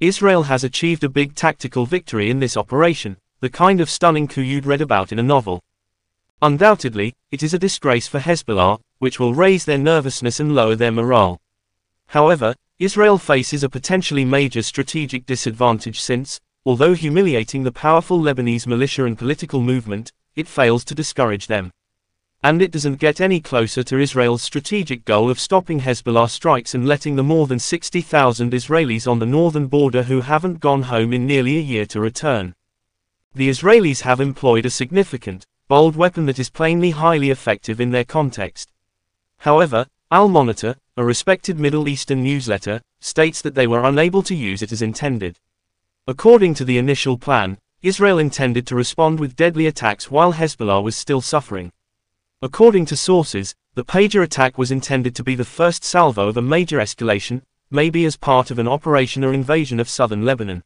Israel has achieved a big tactical victory in this operation, the kind of stunning coup you'd read about in a novel. Undoubtedly, it is a disgrace for Hezbollah, which will raise their nervousness and lower their morale. However, Israel faces a potentially major strategic disadvantage since, although humiliating the powerful Lebanese militia and political movement, it fails to discourage them. And it doesn't get any closer to Israel's strategic goal of stopping Hezbollah strikes and letting the more than 60,000 Israelis on the northern border who haven't gone home in nearly a year to return. The Israelis have employed a significant, bold weapon that is plainly highly effective in their context. However, Al Monitor, a respected Middle Eastern newsletter, states that they were unable to use it as intended. According to the initial plan, Israel intended to respond with deadly attacks while Hezbollah was still suffering. According to sources, the pager attack was intended to be the first salvo of a major escalation, maybe as part of an operation or invasion of southern Lebanon.